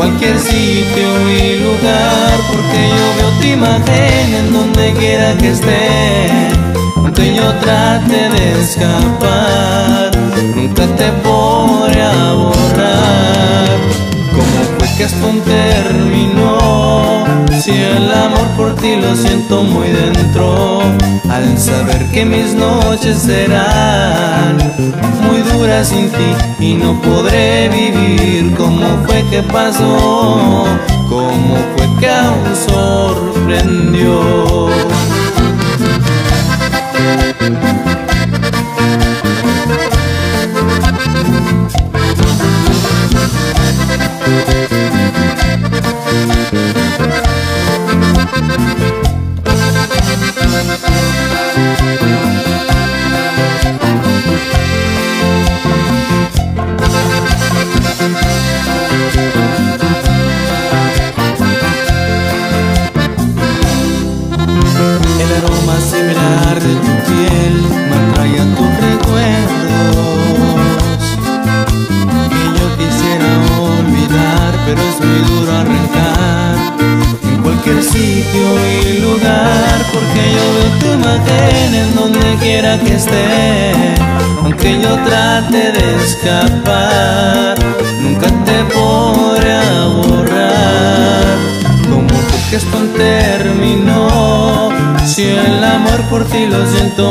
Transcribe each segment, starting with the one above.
cualquier sitio y lugar porque yo veo tu imagen en donde quiera que esté aunque yo trate de escapar nunca te voy a borrar. Cómo fue que esto terminó si el amor por ti lo siento muy dentro al saber que mis noches serán muy duras sin ti y no podré vivir cómo fue que pasó cómo fue que aún sorprendió El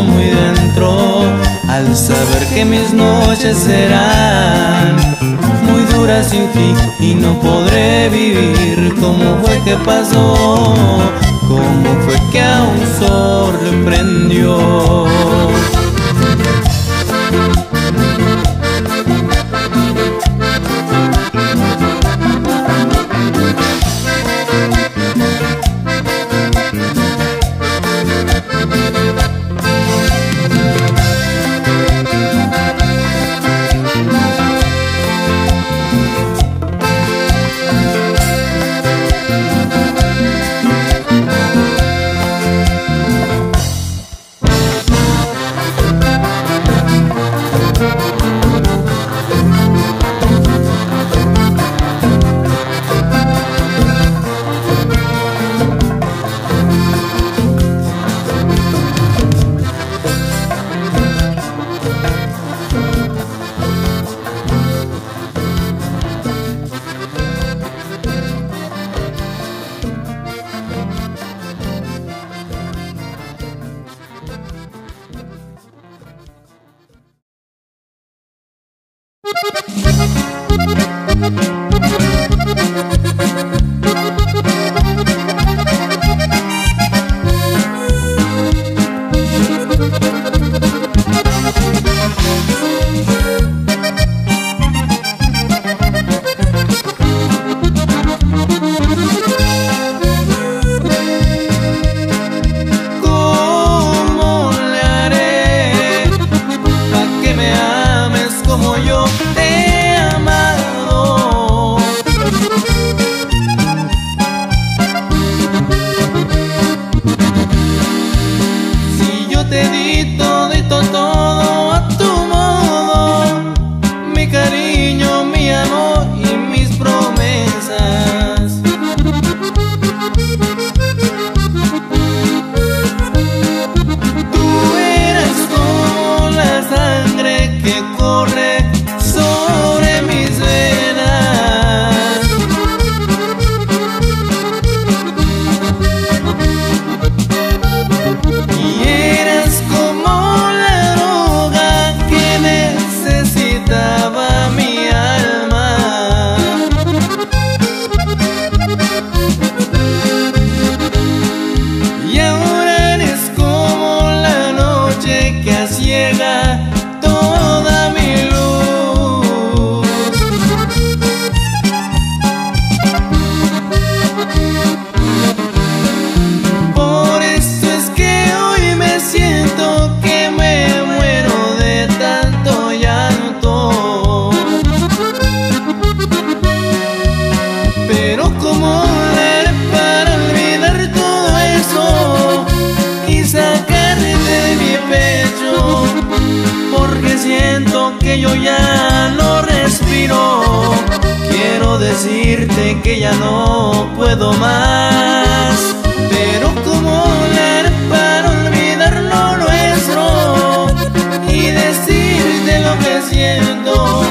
muy dentro Al saber que mis noches serán Muy duras sin ti Y no podré vivir. Como fue que pasó Como fue que aún sorprendió Thank you. Que yo ya no respiro. Quiero decirte que ya no puedo más. Pero como leer para olvidar lo nuestro y decirte lo que siento,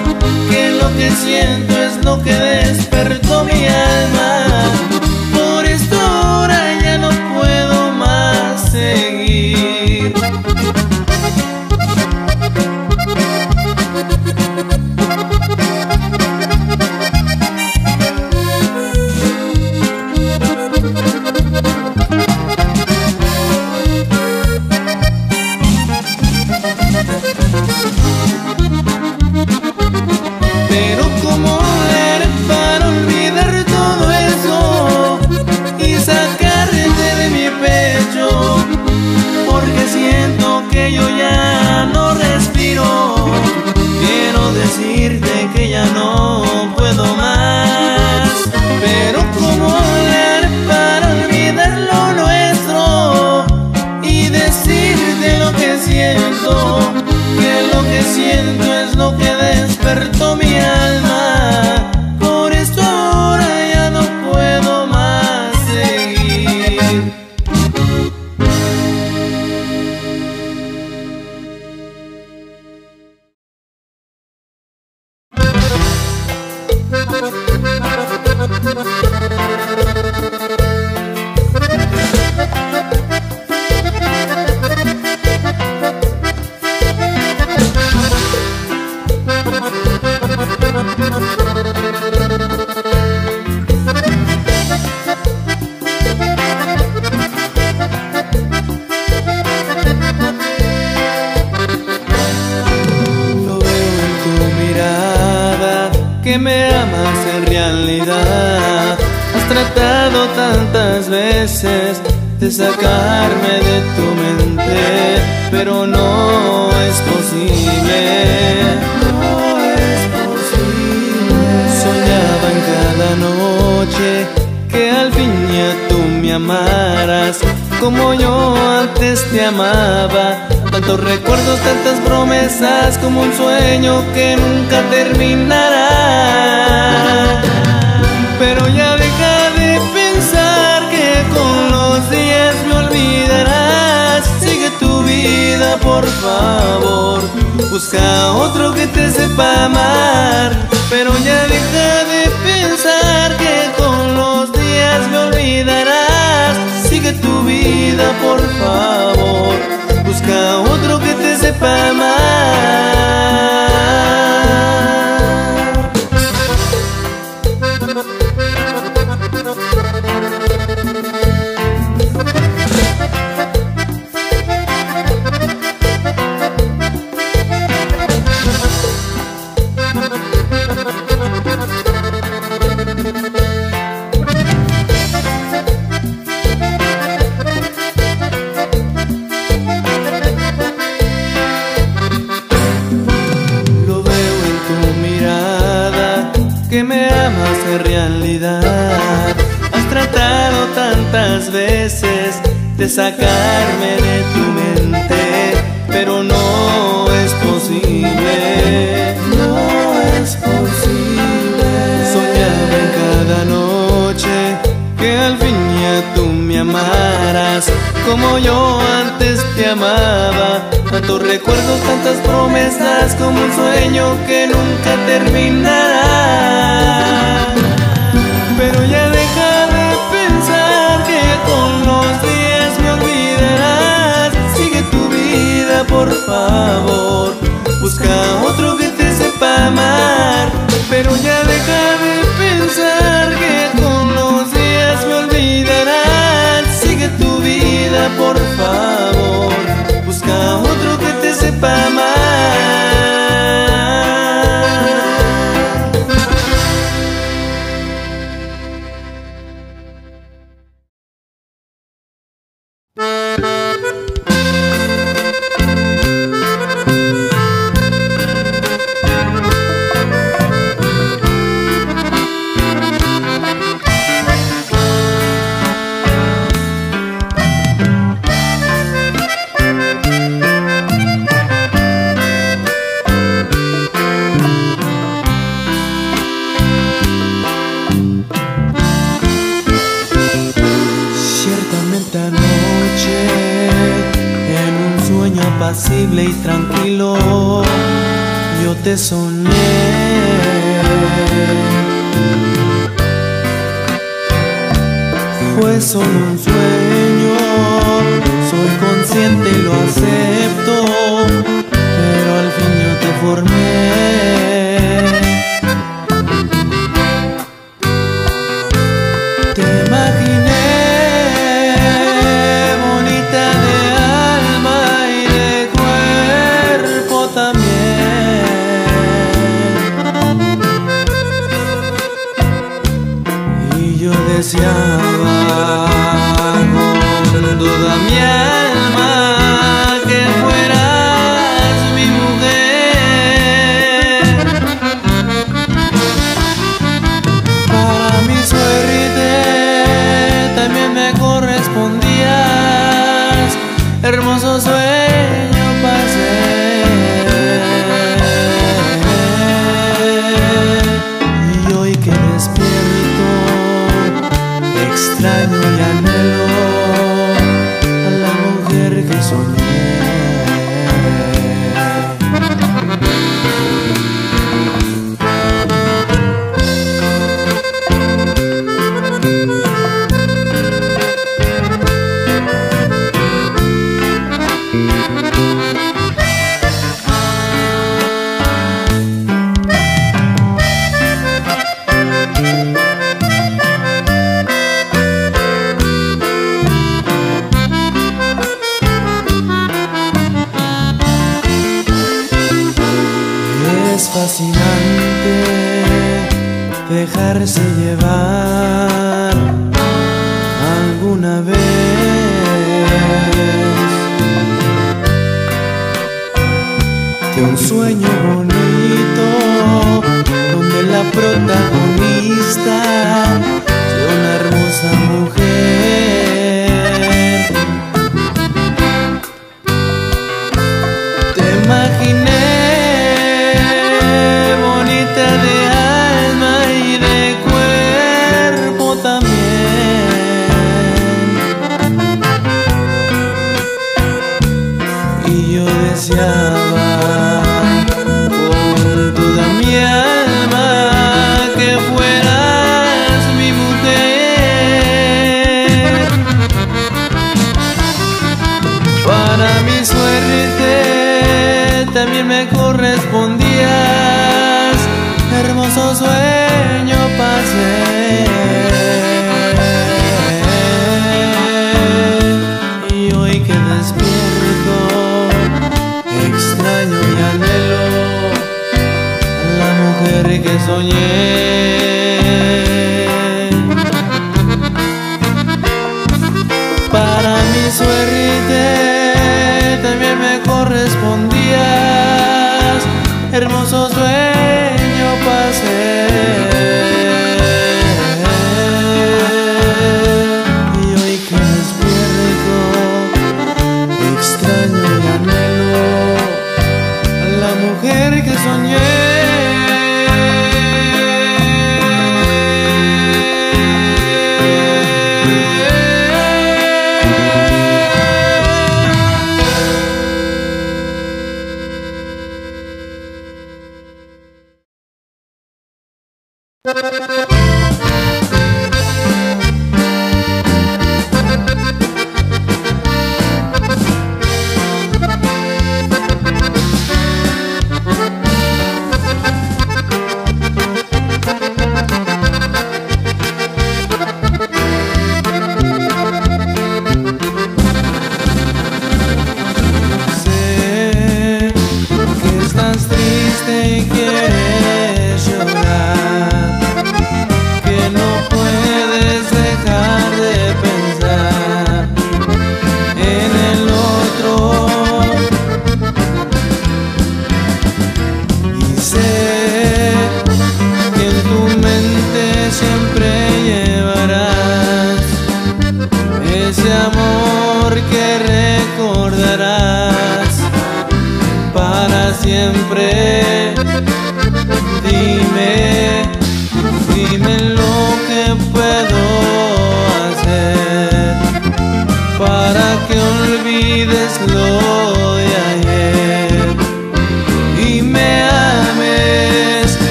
que lo que siento es lo que despertó mi alma. sacarme de tu mente, pero no es posible. No es posible. Soñaba en cada noche que al fin ya tú me amaras, como yo antes te amaba. Tantos recuerdos, tantas promesas, como un sueño que nunca terminará. Pero yo Busca otro que te sepa amar, pero ya deja de pensar que con los días me olvidarás. Sigue tu vida, por favor. Busca otro que te sepa amar. veces de sacarme de tu mente, pero no es posible, no es posible soñar en cada noche que al fin ya tú me amaras como yo antes te amaba. Tantos recuerdos, tantas promesas como un sueño que nunca terminará. Pero ya de por favor. Busca otro que te sepa amar Pero ya deja de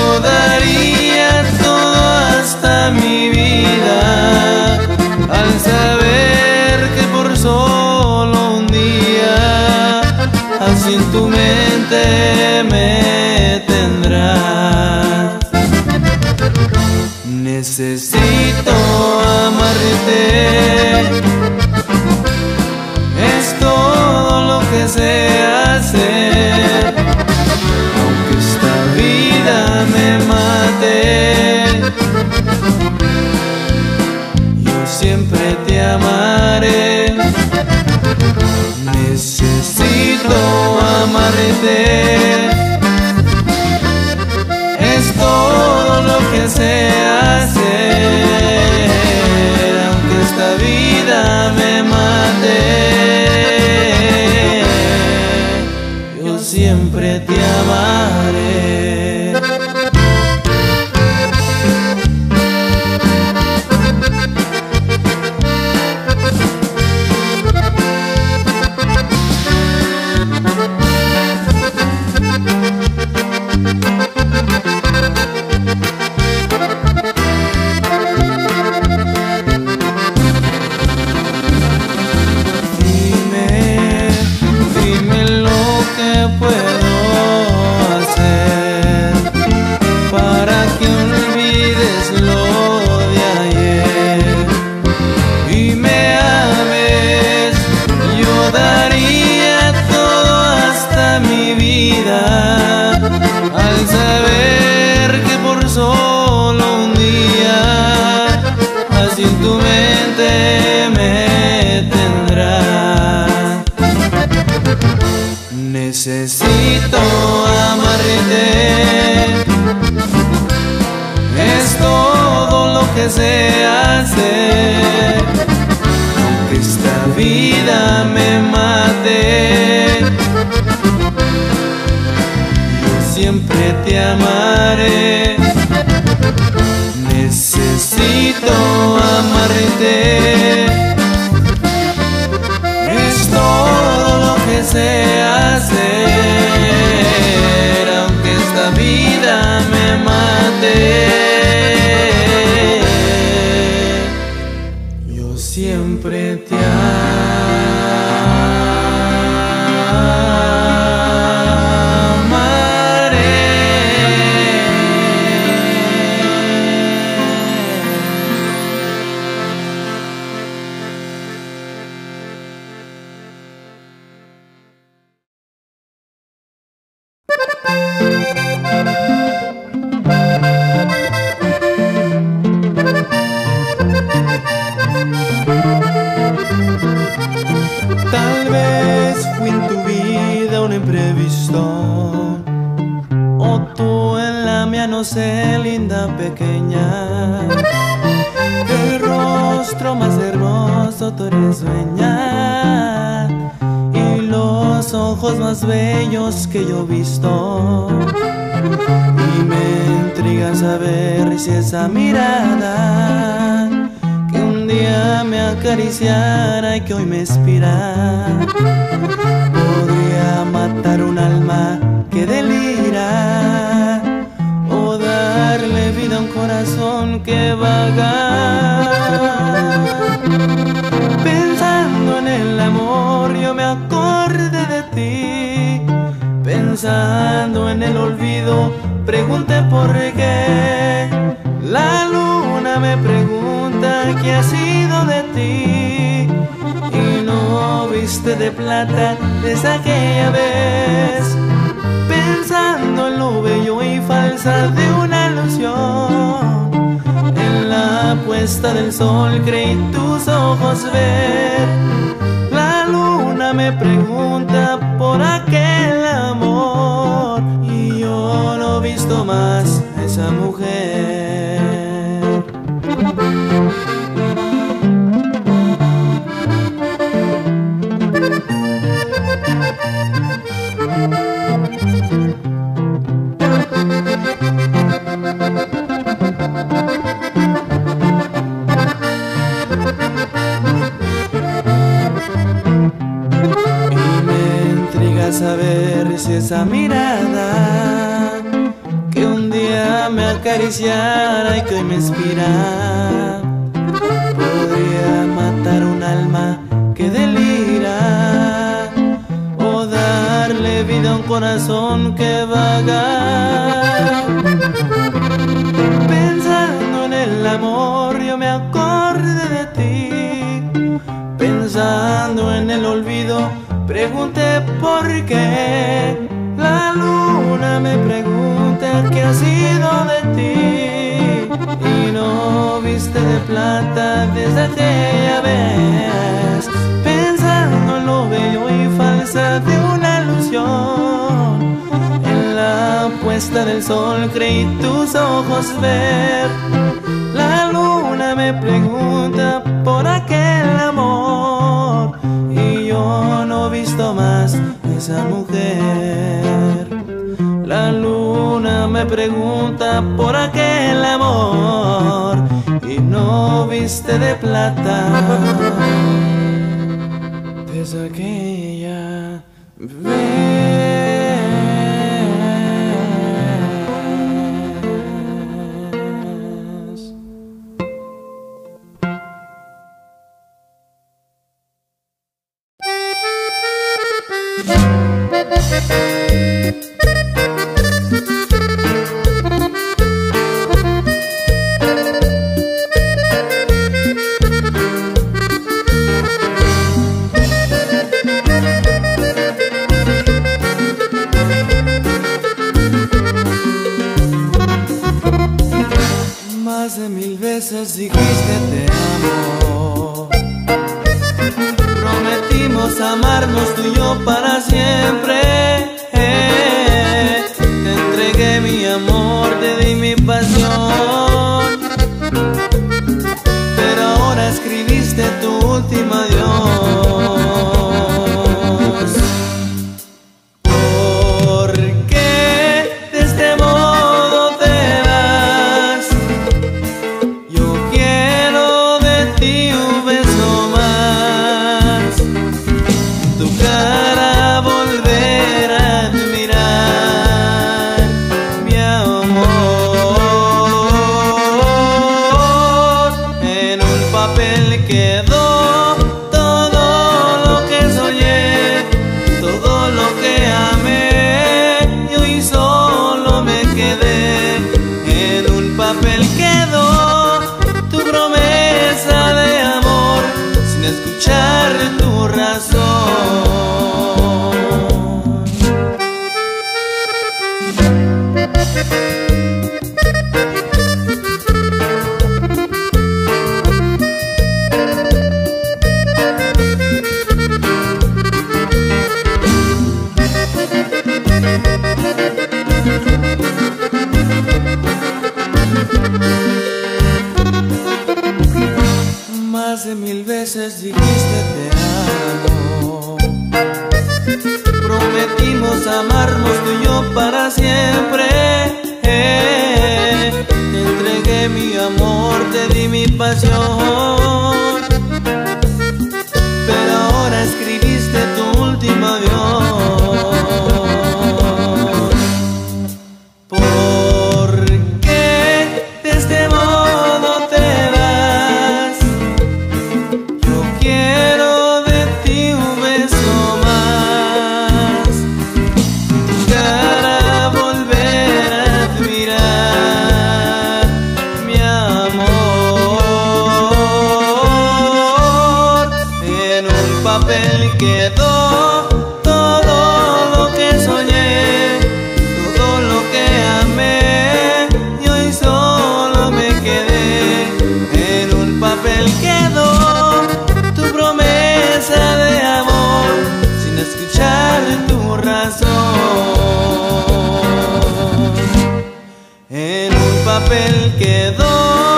Yo daría todo hasta mi vida al saber que por solo un día así en tu mente me tendrás. Necesito Es todo lo que sé hacer, aunque esta vida me mate. Yo siempre te amaré. Necesito amarte. Es todo lo que sé hacer. Aunque esta vida me mate, yo siempre te amaré. Necesito amarte. Sé hacer, que yo visto Y me intriga saber si esa mirada que un día me acariciara y que hoy me inspira podría matar un alma que delira o darle vida a un corazón que vaga. Pensando en el olvido pregunté por qué. La luna me pregunta qué ha sido de ti y no viste de plata desde aquella vez. Pensando en lo bello y falsa de una ilusión. En la puesta del sol creí tus ojos ver. La luna me pregunta visto más 鲜 puesta del sol creí tus ojos ver. La luna me pregunta por aquel amor y yo no he visto más esa mujer. La luna me pregunta por aquel amor y no viste de plata. Desde aquella vez. mi pasión. papel quedó.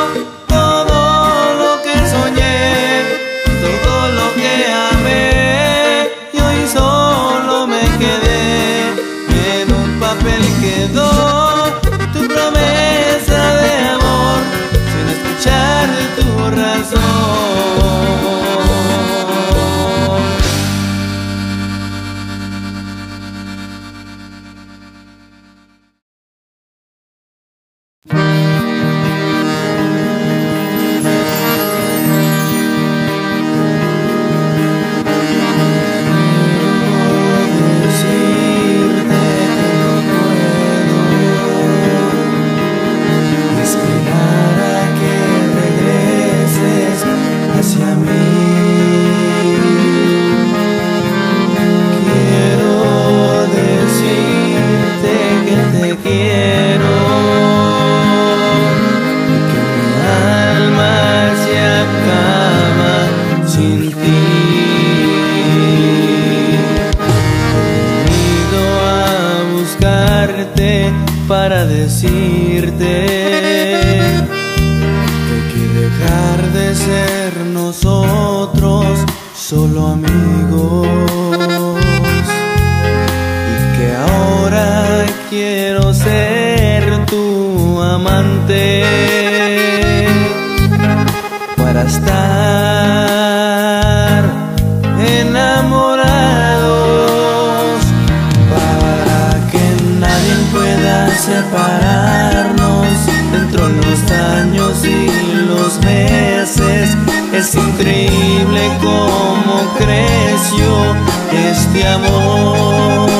amor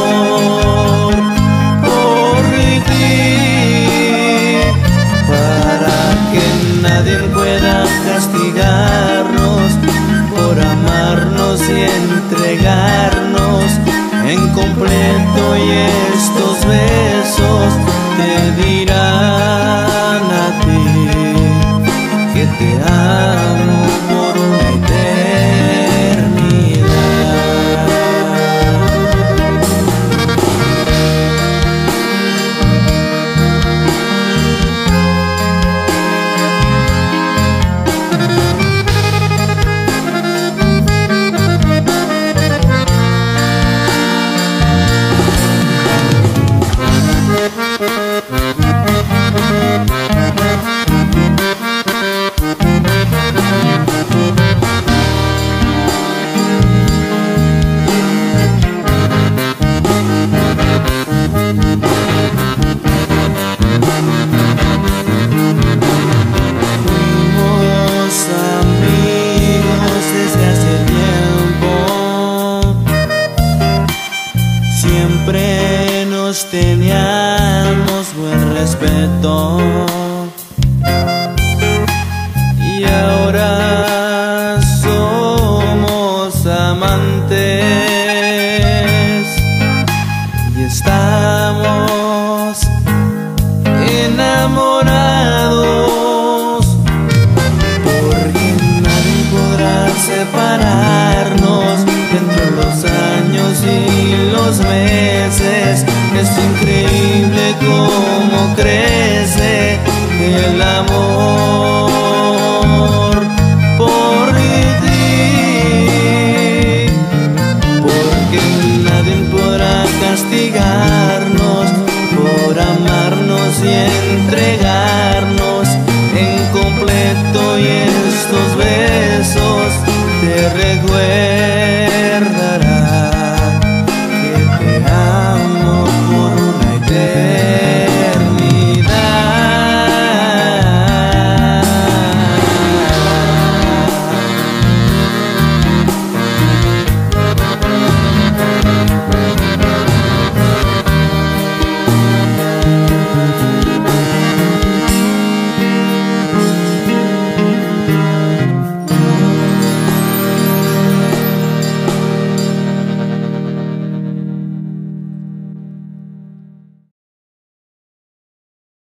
por ti, para que nadie pueda castigarnos por amarnos y entregarnos en completo y esto.